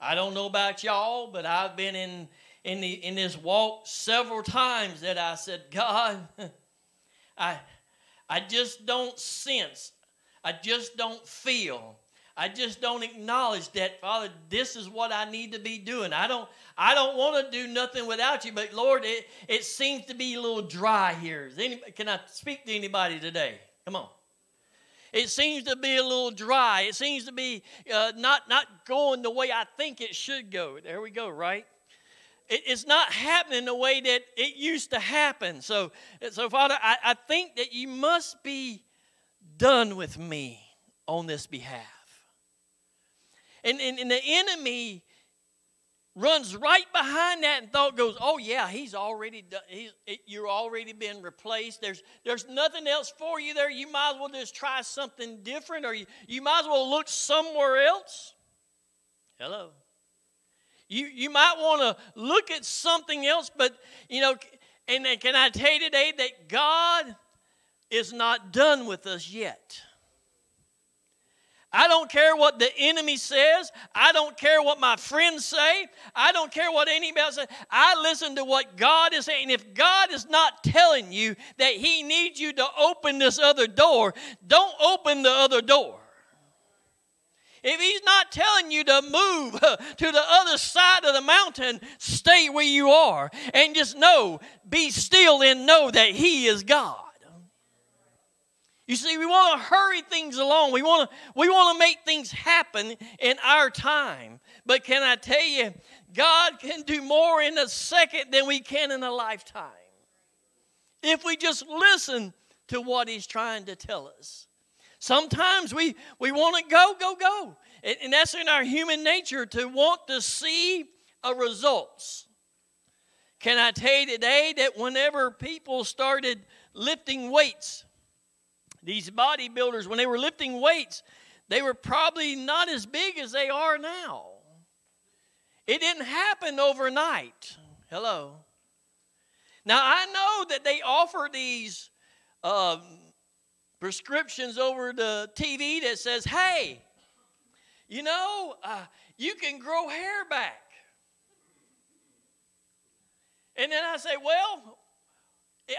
I don't know about y'all, but I've been in in the in this walk several times that I said, God, I I just don't sense. I just don't feel. I just don't acknowledge that, Father, this is what I need to be doing. I don't I don't want to do nothing without you, but Lord, it, it seems to be a little dry here. Can I speak to anybody today? Come on. It seems to be a little dry. It seems to be uh, not, not going the way I think it should go. There we go, right? It, it's not happening the way that it used to happen. So, so Father, I, I think that you must be done with me on this behalf. And, and, and the enemy runs right behind that and thought goes, oh yeah, he's already done, he's, you're already been replaced. There's, there's nothing else for you there. You might as well just try something different or you, you might as well look somewhere else. Hello. You, you might want to look at something else, but you know, and can I tell you today that God is not done with us yet. I don't care what the enemy says. I don't care what my friends say. I don't care what anybody else says. I listen to what God is saying. If God is not telling you that He needs you to open this other door, don't open the other door. If He's not telling you to move to the other side of the mountain, stay where you are and just know, be still and know that He is God. You see, we want to hurry things along. We want to we want to make things happen in our time. But can I tell you, God can do more in a second than we can in a lifetime. If we just listen to what he's trying to tell us. Sometimes we, we want to go, go, go. And, and that's in our human nature to want to see a results. Can I tell you today that whenever people started lifting weights, these bodybuilders, when they were lifting weights, they were probably not as big as they are now. It didn't happen overnight. Hello. Now, I know that they offer these um, prescriptions over the TV that says, hey, you know, uh, you can grow hair back. And then I say, well,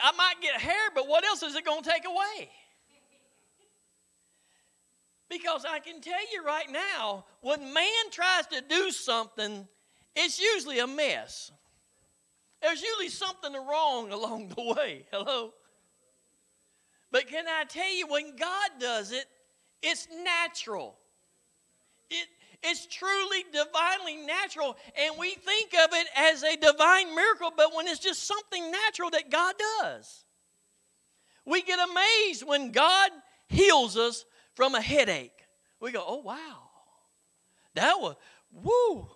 I might get hair, but what else is it going to take away? Because I can tell you right now, when man tries to do something, it's usually a mess. There's usually something wrong along the way. Hello? But can I tell you, when God does it, it's natural. It, it's truly divinely natural, and we think of it as a divine miracle, but when it's just something natural that God does, we get amazed when God heals us from a headache. We go, oh, wow. That was, woo.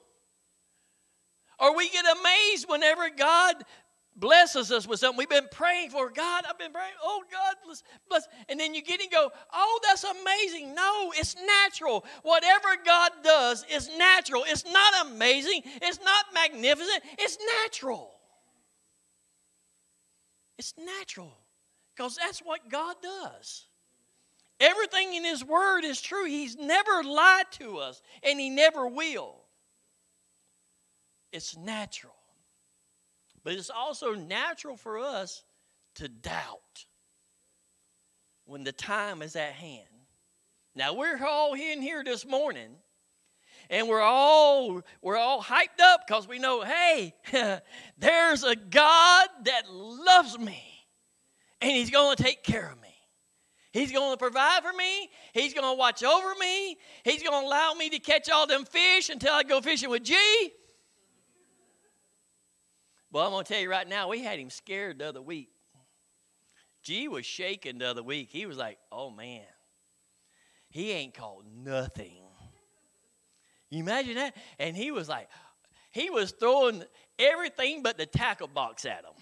Or we get amazed whenever God blesses us with something we've been praying for. God, I've been praying. Oh, God, bless, bless. And then you get and go, oh, that's amazing. No, it's natural. Whatever God does is natural. It's not amazing. It's not magnificent. It's natural. It's natural because that's what God does. Everything in His Word is true. He's never lied to us, and He never will. It's natural. But it's also natural for us to doubt when the time is at hand. Now we're all in here this morning and we're all we're all hyped up because we know hey there's a god that loves me and he's going to take care of me He's going to provide for me. He's going to watch over me. He's going to allow me to catch all them fish until I go fishing with G. Well, I'm going to tell you right now, we had him scared the other week. G was shaking the other week. He was like, oh man, he ain't caught nothing. You imagine that? And he was like, he was throwing everything but the tackle box at him.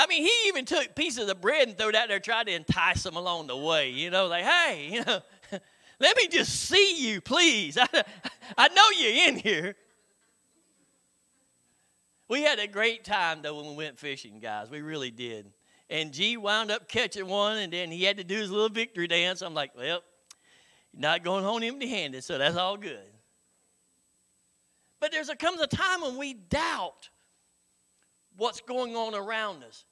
I mean, he even took pieces of bread and threw it out there, tried to entice them along the way. You know, like, hey, you know, let me just see you, please. I, I know you're in here. We had a great time though when we went fishing, guys. We really did. And G wound up catching one, and then he had to do his little victory dance. I'm like, well, you're not going home empty handed, so that's all good. But there's a comes a time when we doubt what's going on around us.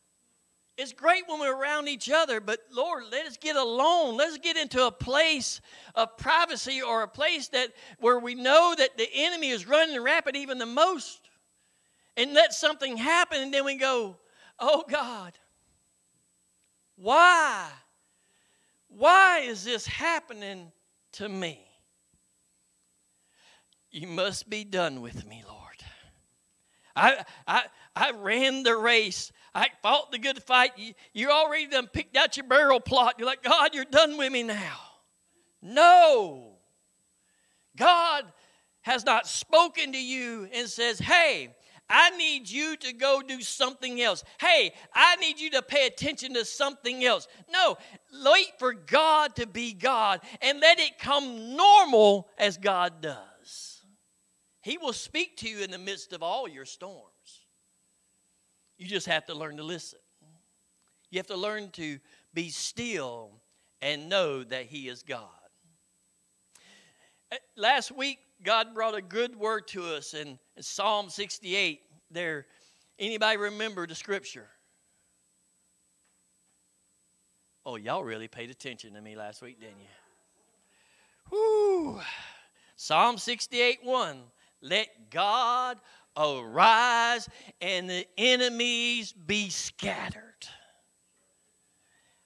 It's great when we're around each other, but Lord, let us get alone. Let's get into a place of privacy or a place that where we know that the enemy is running rapid even the most. And let something happen, and then we go, Oh God, why? Why is this happening to me? You must be done with me, Lord. I, I, I ran the race. I fought the good fight. You, you already done picked out your burial plot. You're like, God, you're done with me now. No. God has not spoken to you and says, hey, I need you to go do something else. Hey, I need you to pay attention to something else. No, wait for God to be God and let it come normal as God does. He will speak to you in the midst of all your storms. You just have to learn to listen. You have to learn to be still and know that He is God. Uh, last week, God brought a good word to us in, Psalm 68. There, anybody remember the scripture? Oh, y'all really paid attention to me last week, didn't you? Whoo! Psalm 68 1. Let God arise and the enemies be scattered.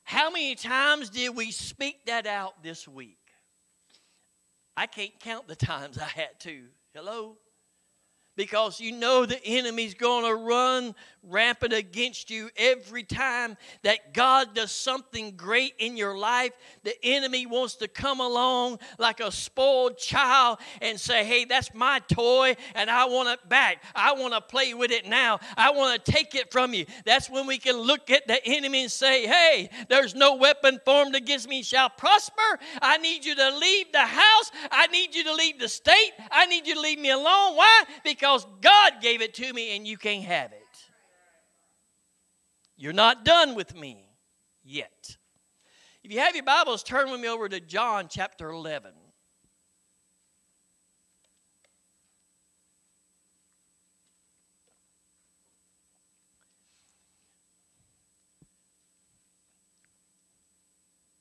How many times did we speak that out this week? I can't count the times I had to. Hello? Because you know the enemy's going to run rampant against you every time that God does something great in your life. The enemy wants to come along like a spoiled child and say, Hey, that's my toy and I want it back. I want to play with it now. I want to take it from you. That's when we can look at the enemy and say, Hey, there's no weapon formed against me shall prosper. I need you to leave the house. I need you to leave the state. I need you to leave me alone. Why? Because because God gave it to me and you can't have it. You're not done with me yet. If you have your Bibles, turn with me over to John chapter 11.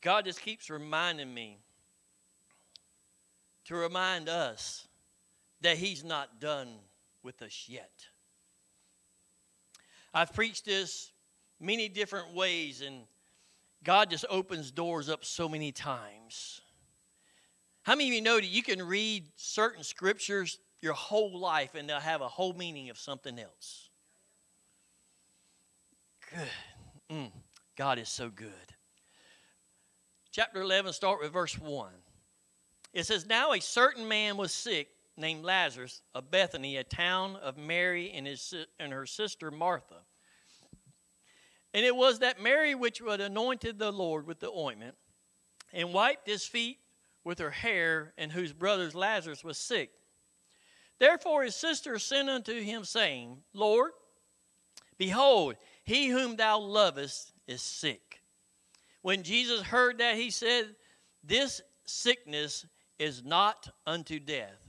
God just keeps reminding me to remind us that He's not done with us yet. I've preached this many different ways, and God just opens doors up so many times. How many of you know that you can read certain scriptures your whole life and they'll have a whole meaning of something else? Good. Mm, God is so good. Chapter 11, start with verse 1. It says, Now a certain man was sick named Lazarus of Bethany, a town of Mary and, his, and her sister Martha. And it was that Mary which had anointed the Lord with the ointment and wiped his feet with her hair, and whose brother Lazarus was sick. Therefore his sister sent unto him, saying, Lord, behold, he whom thou lovest is sick. When Jesus heard that, he said, This sickness is not unto death,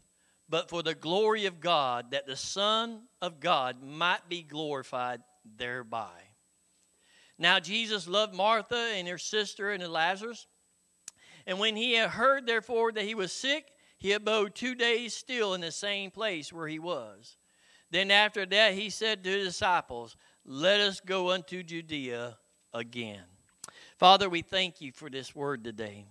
but for the glory of God, that the Son of God might be glorified thereby. Now Jesus loved Martha and her sister and Lazarus. And when he had heard, therefore, that he was sick, he abode two days still in the same place where he was. Then after that, he said to his disciples, Let us go unto Judea again. Father, we thank you for this word today.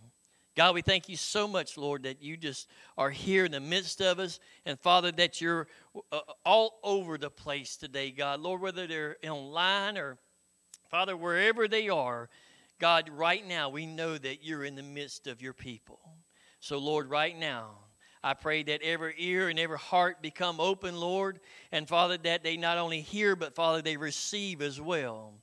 God, we thank you so much, Lord, that you just are here in the midst of us. And Father, that you're uh, all over the place today, God. Lord, whether they're online or, Father, wherever they are, God, right now we know that you're in the midst of your people. So, Lord, right now, I pray that every ear and every heart become open, Lord. And Father, that they not only hear, but Father, they receive as well.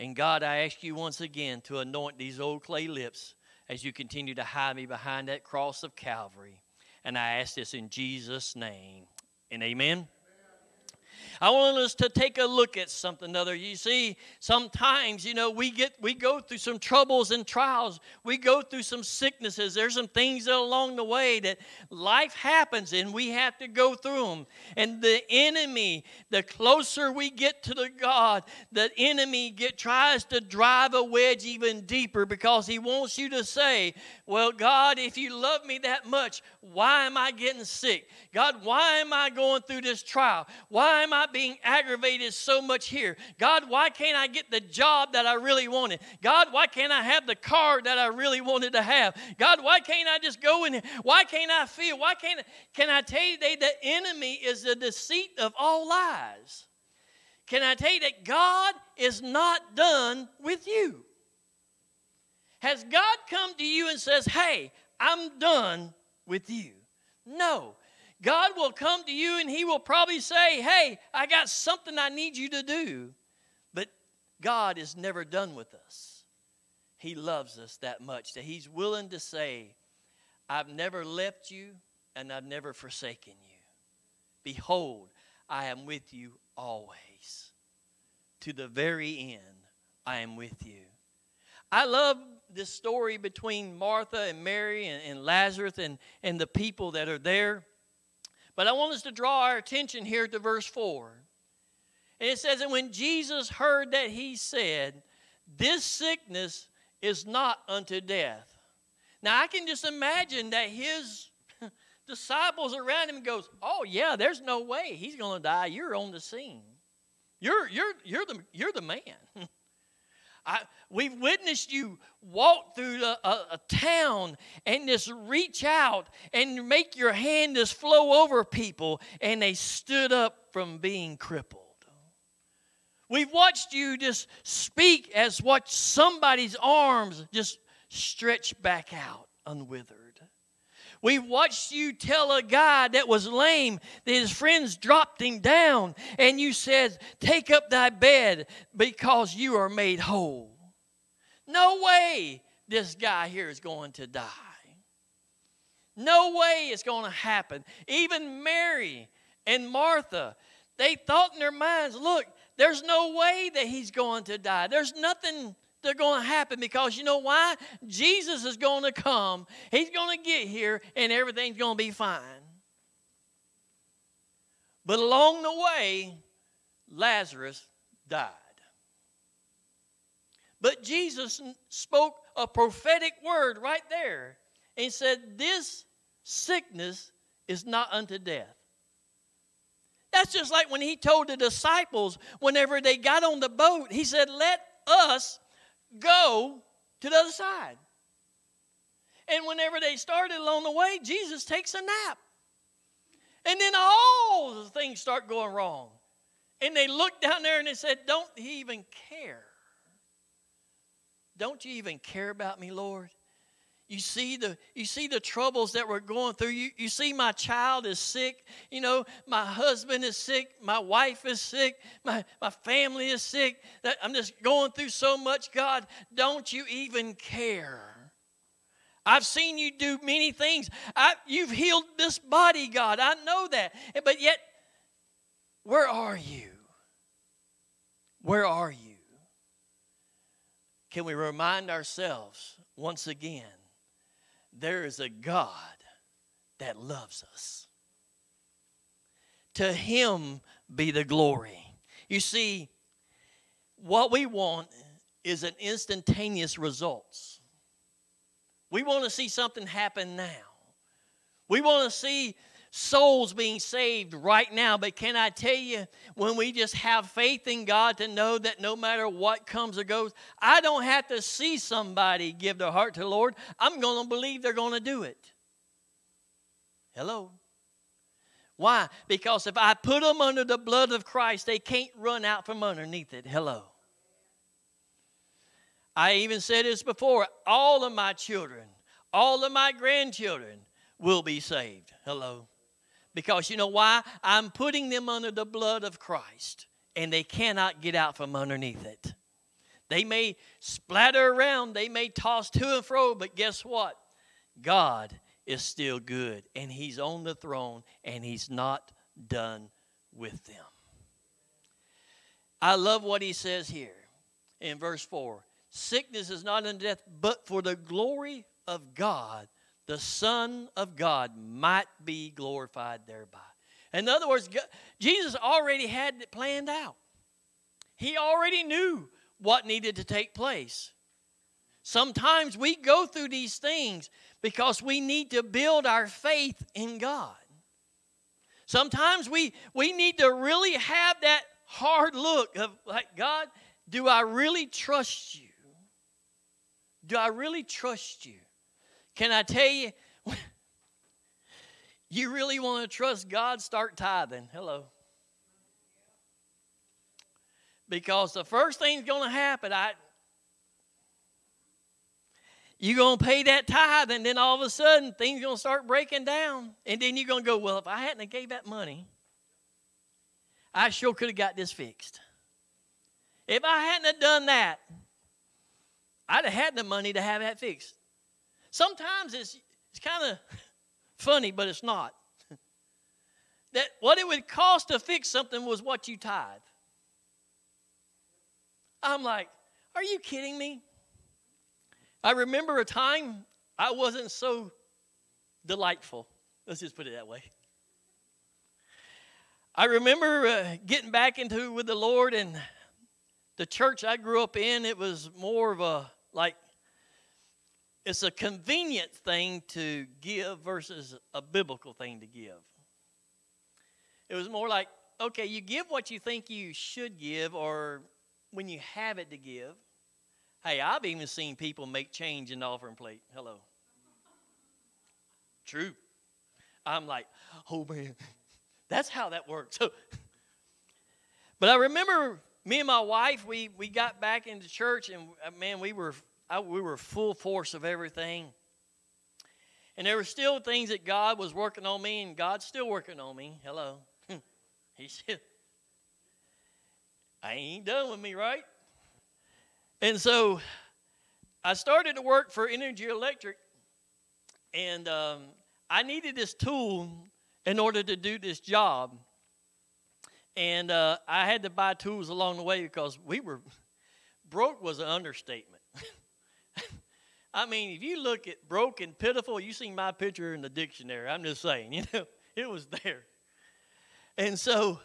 And God, I ask you once again to anoint these old clay lips as you continue to hide me behind that cross of Calvary. And I ask this in Jesus' name. And amen. I want us to take a look at something other. You see, sometimes, you know, we get we go through some troubles and trials. We go through some sicknesses. There's some things that along the way that life happens and we have to go through them. And the enemy, the closer we get to the God, the enemy get tries to drive a wedge even deeper because he wants you to say, "Well, God, if you love me that much, why am I getting sick? God, why am I going through this trial? Why am I being aggravated so much here? God, why can't I get the job that I really wanted? God, why can't I have the car that I really wanted to have? God, why can't I just go in? Why can't I feel? Why can't I? can I tell you that the enemy is the deceit of all lies? Can I tell you that God is not done with you? Has God come to you and says, "Hey, I'm done with you"? No. God will come to you and He will probably say, Hey, I got something I need you to do. But God is never done with us. He loves us that much that He's willing to say, I've never left you and I've never forsaken you. Behold, I am with you always. To the very end, I am with you. I love this story between Martha and Mary and, and Lazarus and, and the people that are there. But I want us to draw our attention here to verse 4. And it says, And when Jesus heard that, he said, This sickness is not unto death. Now I can just imagine that his disciples around him goes, Oh yeah, there's no way he's gonna die. You're on the scene. You're you're you're the you're the man. I, we've witnessed you walk through a, a, a, town and just reach out and make your hand just flow over people, and they stood up from being crippled. We've watched you just speak as what somebody's arms just stretch back out unwithered. We've watched you tell a guy that was lame that his friends dropped him down, and you said, Take up thy bed because you are made whole. No way this guy here is going to die. No way it's going to happen. Even Mary and Martha, they thought in their minds, Look, there's no way that he's going to die. There's nothing they're going to happen because you know why? Jesus is going to come. He's going to get here and everything's going to be fine. But along the way, Lazarus died. But Jesus spoke a prophetic word right there and said, This sickness is not unto death. That's just like when he told the disciples, whenever they got on the boat, he said, Let us go to the other side. And whenever they started along the way, Jesus takes a nap. And then all the things start going wrong. And they looked down there and they said, Don't he even care? Don't you even care about me, Lord? You see the you see the troubles that we're going through. You, you see my child is sick. You know, my husband is sick. My wife is sick. My, my family is sick. I'm just going through so much. God, don't you even care? I've seen you do many things. I, you've healed this body, God. I know that. But yet, where are you? Where are you? Can we remind ourselves once again there is a God that loves us. To him be the glory. You see, what we want is an instantaneous results. We want to see something happen now. We want to see souls being saved right now. But can I tell you, when we just have faith in God to know that no matter what comes or goes, I don't have to see somebody give their heart to the Lord. I'm going to believe they're going to do it. Hello? Why? Because if I put them under the blood of Christ, they can't run out from underneath it. Hello. I even said this before all of my children, all of my grandchildren will be saved. Hello. Because you know why? I'm putting them under the blood of Christ, and they cannot get out from underneath it. They may splatter around, they may toss to and fro, but guess what? God is still good, and He's on the throne, and He's not done with them. I love what he says here in verse 4 Sickness is not unto death, but for the glory of God, the Son of God might be glorified thereby. In other words, Jesus already had it planned out. He already knew what needed to take place. Sometimes we go through these things because we need to build our faith in God. Sometimes we, we need to really have that hard look of like, God, do I really trust you? Do I really trust you? Can I tell you, you really want to trust God, start tithing. Hello. Because the first thing's going to happen, I, you're going to pay that tithe, and then all of a sudden things going to start breaking down. And then you're going to go, well, if I hadn't gave that money, I sure could have got this fixed. If I hadn't have done that, I'd have had the money to have that fixed. Sometimes it's, it's kind of funny, but it's not. that what it would cost to fix something was what you tithe. I'm like, are you kidding me? I remember a time I wasn't so delightful. Let's just put it that way. I remember uh, getting back into with the Lord and the church I grew up in, it was more of a like it's a convenient thing to give versus a biblical thing to give. It was more like, okay, you give what you think you should give or when you have it to give. Hey, I've even seen people make change in the offering plate. Hello. True. I'm like, oh man, that's how that works. But I remember me and my wife, we, we got back into church, and uh, man, we were I, we were full force of everything. And there were still things that God was working on me, and God's still working on me. Hello. he said, I ain't done with me, right? And so I started to work for Energy Electric, and um, I needed this tool in order to do this job. And uh, I had to buy tools along the way because we were broke was an understatement. I mean, if you look at broke and pitiful, you see my picture in the dictionary. I'm just saying, you know, it was there. And so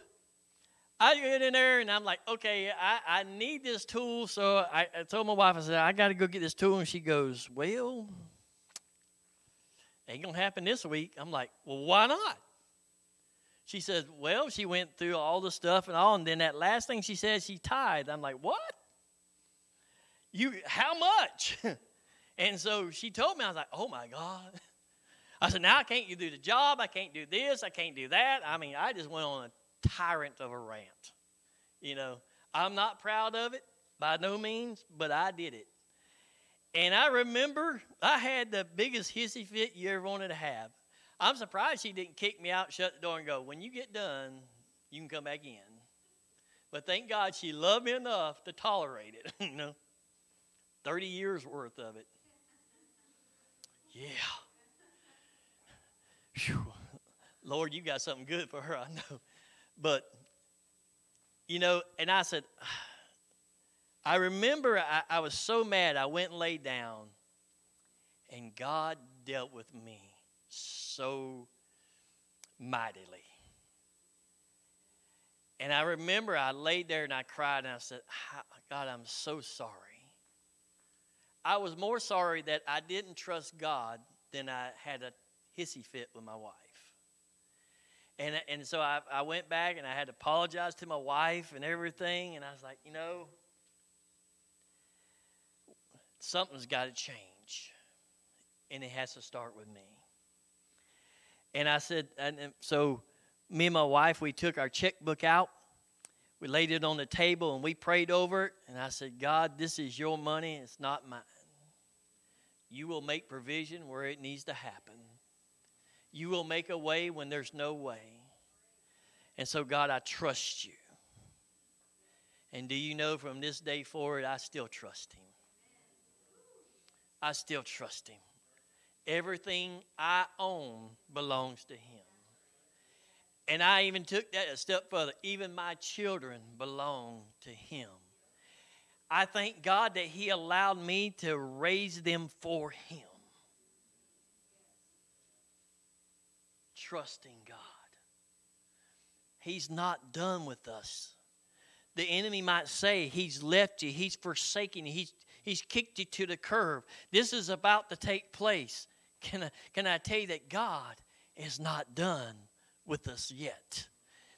I get in there and I'm like, okay, I, I need this tool. So I, I told my wife, I said, I got to go get this tool. And she goes, well, ain't going to happen this week. I'm like, well, why not? She says, well, she went through all the stuff and all. And then that last thing she said, she tied. I'm like, what? You, how much? and so she told me, I was like, oh my God. I said, now I can't you do the job. I can't do this. I can't do that. I mean, I just went on a tyrant of a rant. You know, I'm not proud of it by no means, but I did it. And I remember I had the biggest hissy fit you ever wanted to have. I'm surprised she didn't kick me out, shut the door, and go, When you get done, you can come back in. But thank God she loved me enough to tolerate it, you know. 30 years worth of it. Yeah. Whew. Lord, you got something good for her, I know. But, you know, and I said, I remember I, I was so mad, I went and laid down, and God dealt with me so mightily. And I remember I laid there and I cried and I said, God, I'm so sorry. I was more sorry that I didn't trust God than I had a hissy fit with my wife. And, and so I, I went back and I had to apologize to my wife and everything. And I was like, you know, something's got to change. And it has to start with me. And I said, and so me and my wife, we took our checkbook out. We laid it on the table and we prayed over it. And I said, God, this is your money. It's not mine. You will make provision where it needs to happen. You will make a way when there's no way. And so, God, I trust you. And do you know from this day forward, I still trust Him? I still trust Him. Everything I own belongs to Him. And I even took that a step further. Even my children belong to Him. I thank God that He allowed me to raise them for Him. Trusting God. He's not done with us. The enemy might say he's left you, he's forsaken you, he's, he's kicked you to the curb. This is about to take place. Can I, can I tell you that God is not done with us yet?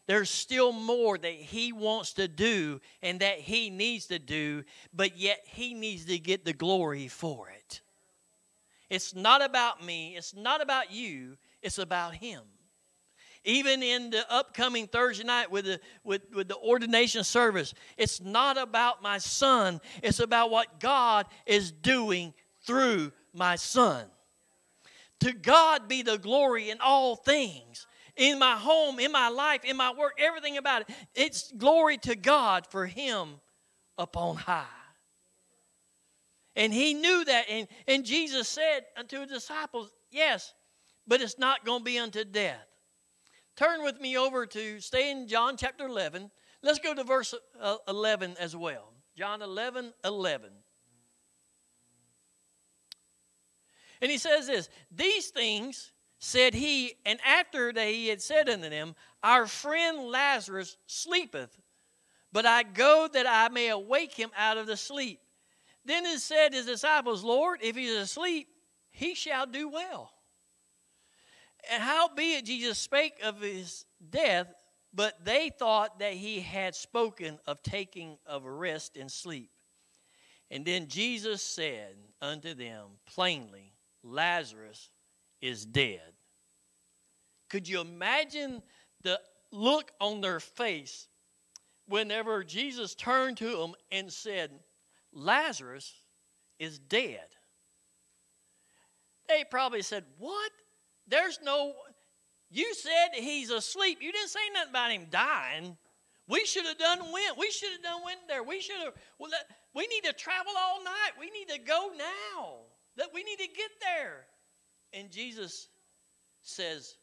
There's still more that He wants to do and that He needs to do, but yet He needs to get the glory for it. It's not about me, it's not about you, it's about Him. Even in the upcoming Thursday night with the, with, with the ordination service, it's not about my son, it's about what God is doing through my son. To God be the glory in all things in my home, in my life, in my work, everything about it. It's glory to God for Him upon high. And He knew that. And, and Jesus said unto His disciples, Yes, but it's not going to be unto death. Turn with me over to, stay in John chapter 11. Let's go to verse uh, 11 as well. John 11, 11. And he says this These things said he, and after that he had said unto them, Our friend Lazarus sleepeth, but I go that I may awake him out of the sleep. Then he said his disciples, Lord, if he is asleep, he shall do well. And howbeit Jesus spake of his death, but they thought that he had spoken of taking of rest and sleep. And then Jesus said unto them plainly, Lazarus is dead. Could you imagine the look on their face whenever Jesus turned to them and said, Lazarus is dead? They probably said, What? There's no, you said he's asleep. You didn't say nothing about him dying. We should have done went. We should have done went there. We should have, well, we need to travel all night. We need to go now. That we need to get there. And Jesus says,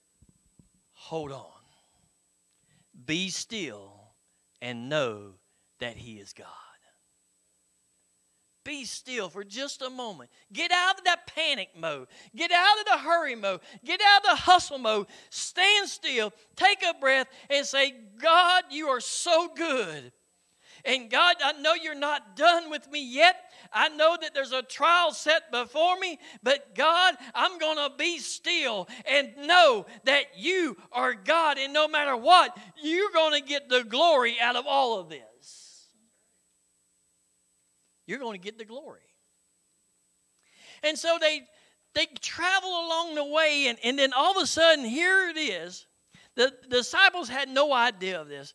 Hold on. Be still and know that He is God. Be still for just a moment. Get out of that panic mode. Get out of the hurry mode. Get out of the hustle mode. Stand still. Take a breath and say, God, you are so good. And God, I know you're not done with me yet. I know that there's a trial set before me, but God, I'm going to be still and know that you are God. And no matter what, you're going to get the glory out of all of this. You're going to get the glory. And so they they travel along the way, and, and then all of a sudden, here it is. The, the disciples had no idea of this.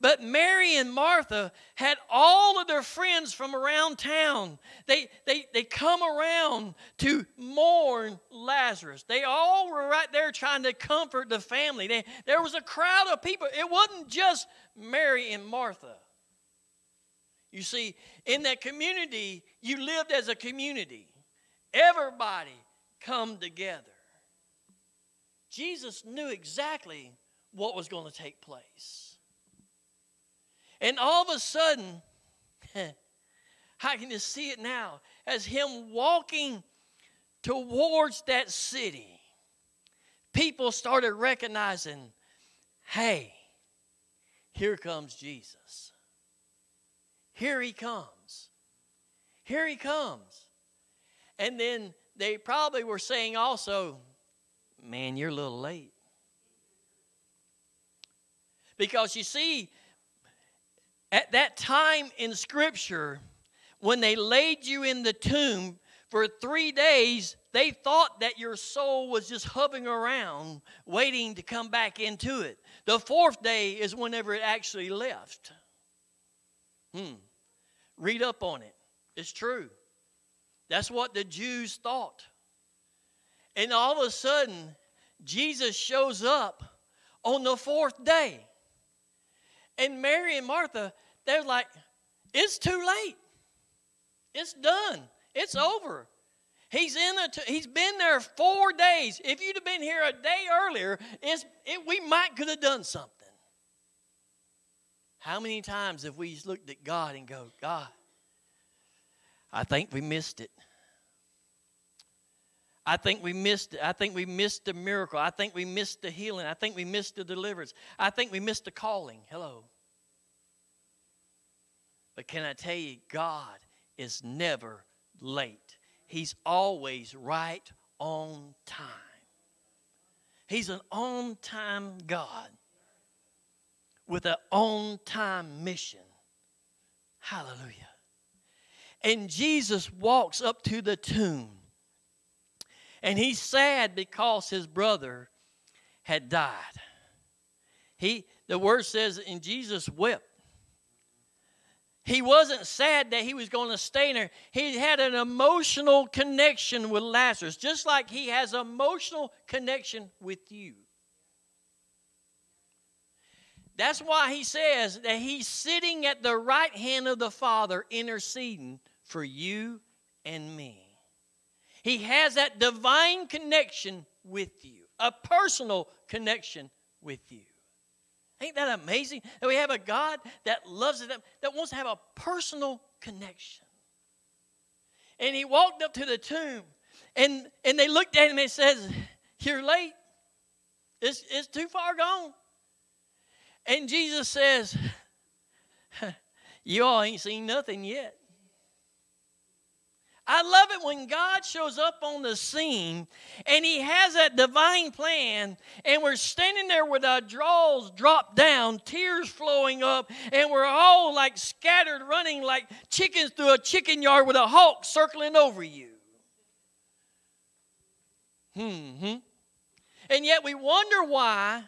But Mary and Martha had all of their friends from around town. They, they, they come around to mourn Lazarus. They all were right there trying to comfort the family. They, there was a crowd of people. It wasn't just Mary and Martha. You see, in that community, you lived as a community. Everybody come together. Jesus knew exactly what was going to take place. And all of a sudden, I can just see it now as him walking towards that city. People started recognizing, hey, here comes Jesus. Here he comes. Here he comes. And then they probably were saying also, man, you're a little late. Because you see, at that time in Scripture, when they laid you in the tomb for three days, they thought that your soul was just hovering around, waiting to come back into it. The fourth day is whenever it actually left. Hmm. Read up on it. It's true. That's what the Jews thought. And all of a sudden, Jesus shows up on the fourth day. And Mary and Martha, they're like, it's too late. It's done. It's over. He's in the. He's been there four days. If you'd have been here a day earlier, it's, it, we might could have done something. How many times have we looked at God and go, God, I think we missed it. I think we missed it. I think we missed the miracle. I think we missed the healing. I think we missed the deliverance. I think we missed the calling. Hello. But can I tell you, God is never late. He's always right on time. He's an on time God with an on time mission. Hallelujah. And Jesus walks up to the tomb. And he's sad because his brother had died. He the word says and Jesus wept. He wasn't sad that he was going to stay there. He had an emotional connection with Lazarus, just like he has emotional connection with you. That's why he says that he's sitting at the right hand of the Father interceding for you and me. He has that divine connection with you, a personal connection with you. Ain't that amazing that we have a God that loves them, that wants to have a personal connection? And he walked up to the tomb, and, and they looked at him and says, You're late. It's, it's too far gone. And Jesus says, You all ain't seen nothing yet. I love it when God shows up on the scene and He has that divine plan, and we're standing there with our jaws dropped down, tears flowing up, and we're all like scattered, running like chickens through a chicken yard with a hawk circling over you. Hmm. And yet we wonder why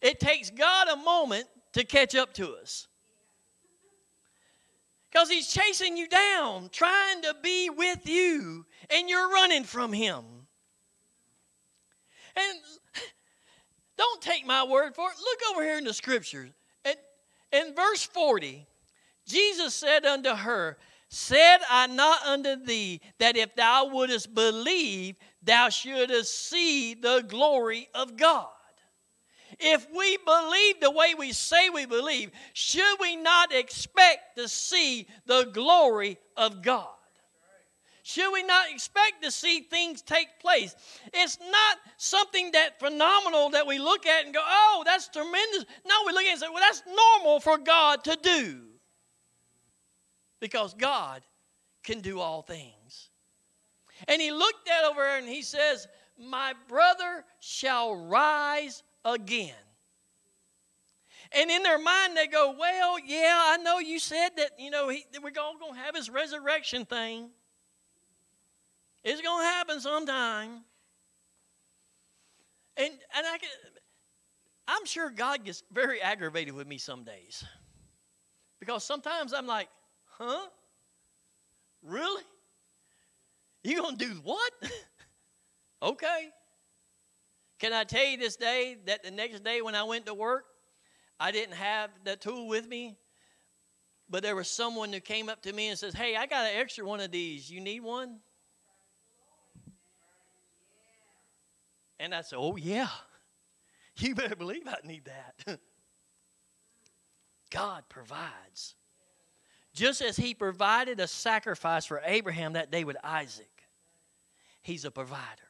it takes God a moment to catch up to us. Because he's chasing you down, trying to be with you, and you're running from him. And don't take my word for it. Look over here in the scriptures. And in verse 40, Jesus said unto her, Said I not unto thee that if thou wouldest believe, thou shouldest see the glory of God? If we believe the way we say we believe, should we not expect to see the glory of God? Should we not expect to see things take place? It's not something that phenomenal that we look at and go, oh, that's tremendous. No, we look at it and say, well, that's normal for God to do. Because God can do all things. And he looked at over and he says, My brother shall rise again. And in their mind, they go, Well, yeah, I know you said that, you know, he, we're all going to have his resurrection thing. It's going to happen sometime. And, and I can, I'm sure God gets very aggravated with me some days. Because sometimes I'm like, huh? Really? You gonna do what? okay. Can I tell you this day that the next day when I went to work, I didn't have the tool with me, but there was someone who came up to me and says, Hey, I got an extra one of these. You need one? And I said, Oh, yeah. You better believe I need that. God provides. Just as He provided a sacrifice for Abraham that day with Isaac, He's a provider.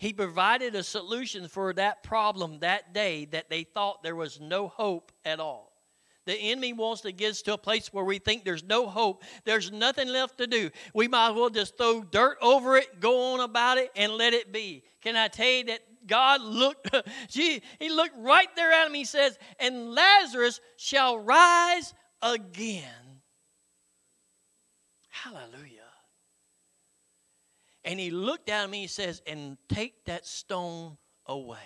He provided a solution for that problem that day that they thought there was no hope at all. The enemy wants to get us to a place where we think there's no hope, there's nothing left to do. We might as well just throw dirt over it, go on about it, and let it be. Can I tell you that God looked, he looked right there at him. He says, And Lazarus shall rise again. Hallelujah. And he looked down at me, he says, and take that stone away.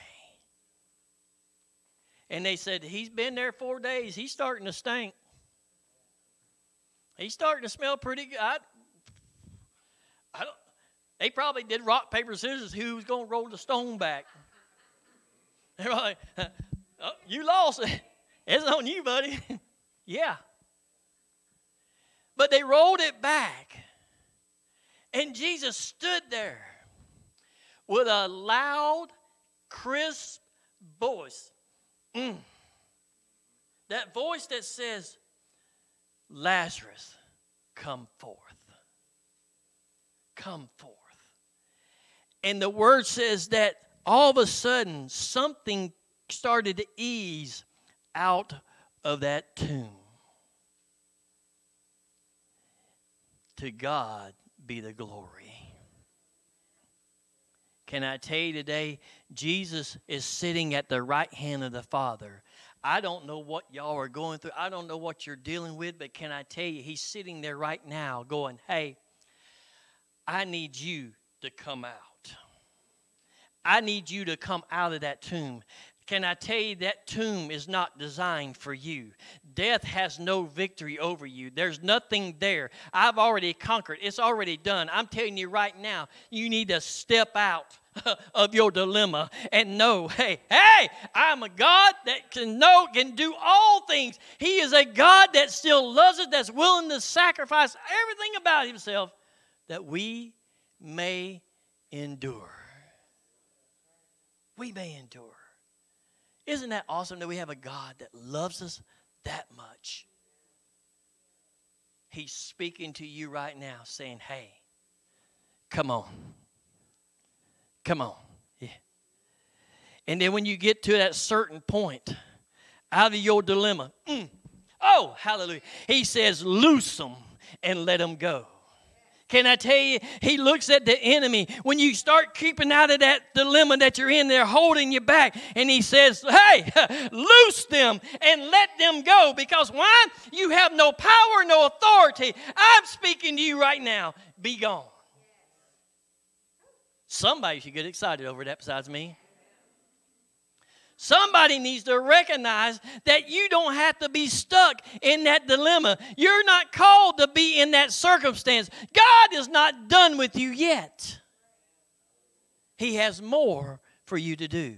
And they said, He's been there four days. He's starting to stink. He's starting to smell pretty good. I, I don't, they probably did rock, paper, scissors. Who's going to roll the stone back? They're like, oh, You lost it. It's on you, buddy. yeah. But they rolled it back. And Jesus stood there with a loud, crisp voice. Mm. That voice that says, Lazarus, come forth. Come forth. And the word says that all of a sudden something started to ease out of that tomb. To God be the glory. Can I tell you today, Jesus is sitting at the right hand of the Father. I don't know what y'all are going through. I don't know what you're dealing with, but can I tell you, He's sitting there right now going, Hey, I need you to come out. I need you to come out of that tomb. Can I tell you that tomb is not designed for you? Death has no victory over you. There's nothing there. I've already conquered. It's already done. I'm telling you right now, you need to step out of your dilemma and know, hey, hey, I'm a God that can know, can do all things. He is a God that still loves us, that's willing to sacrifice everything about himself that we may endure. We may endure. Isn't that awesome that we have a God that loves us that much? He's speaking to you right now, saying, Hey, come on. Come on. Yeah. And then when you get to that certain point, out of your dilemma, mm, oh, hallelujah, he says, Loose them and let them go. Can I tell you, he looks at the enemy when you start keeping out of that dilemma that you're in, they're holding you back. And he says, Hey, loose them and let them go. Because why? You have no power, no authority. I'm speaking to you right now. Be gone. Somebody should get excited over that besides me. Somebody needs to recognize that you don't have to be stuck in that dilemma. You're not called to be in that circumstance. God is not done with you yet. He has more for you to do.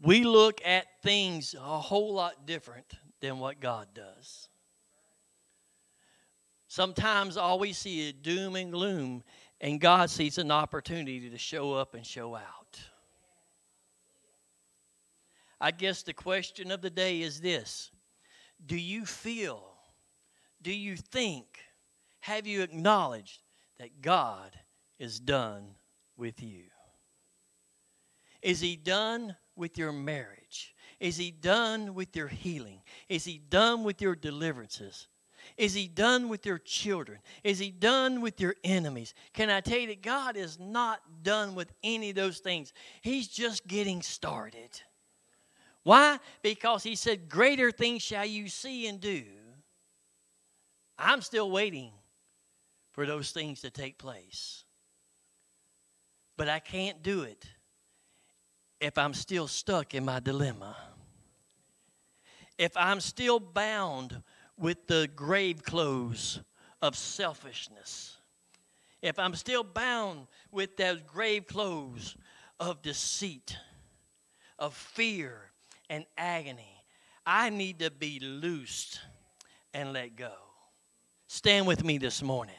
We look at things a whole lot different than what God does. Sometimes all we see is doom and gloom, and God sees an opportunity to show up and show out. I guess the question of the day is this Do you feel, do you think, have you acknowledged that God is done with you? Is He done with your marriage? Is He done with your healing? Is He done with your deliverances? Is He done with your children? Is He done with your enemies? Can I tell you that God is not done with any of those things? He's just getting started. Why? Because he said, Greater things shall you see and do. I'm still waiting for those things to take place. But I can't do it if I'm still stuck in my dilemma. If I'm still bound with the grave clothes of selfishness. If I'm still bound with those grave clothes of deceit, of fear, and agony. I need to be loosed and let go. Stand with me this morning.